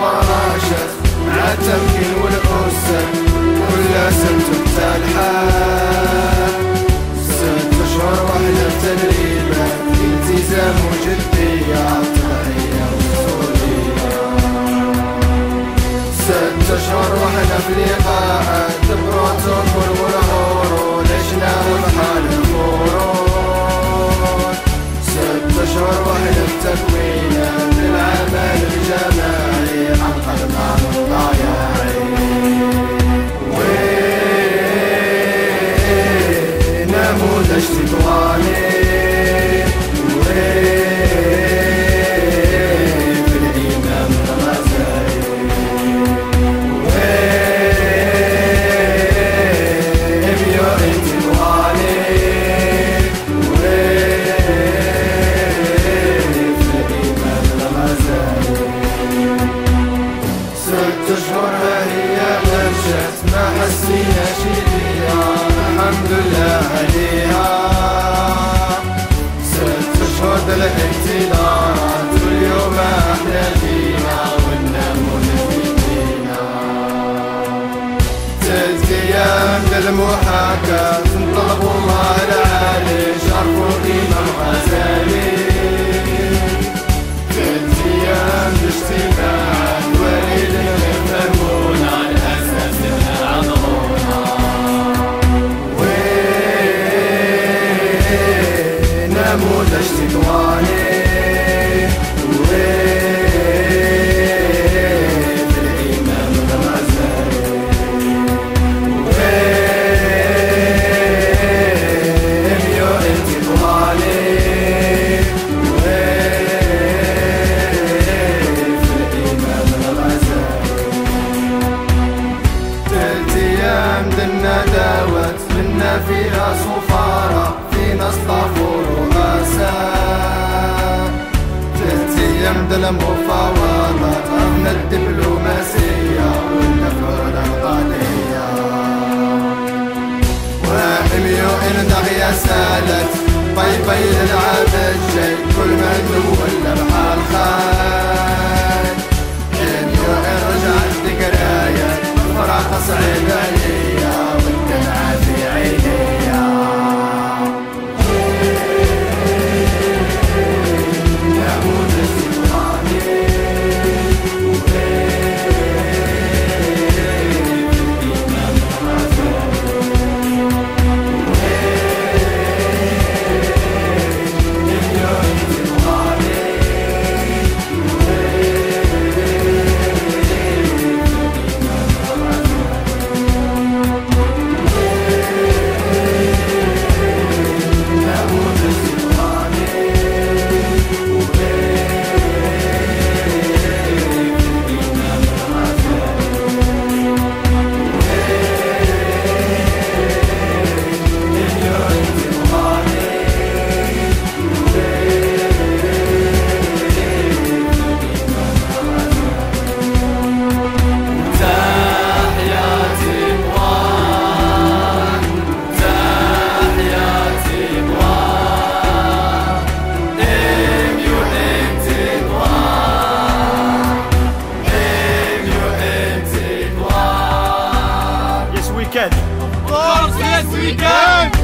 وعاشت مع التمكين والأسر كلها سنت بتالحة ست أشهر وحدة تدريبة التزام وجدية عطائية وصولية ست أشهر وحدة في coisas se tornem. عندنا دعوات منا فيها صفارة في ناس ومساء ثلاث أيام د المفاوضات من الدبلوماسية والنفر القضية. وحميو إن دغيا سالت باي باي للعاب Africaine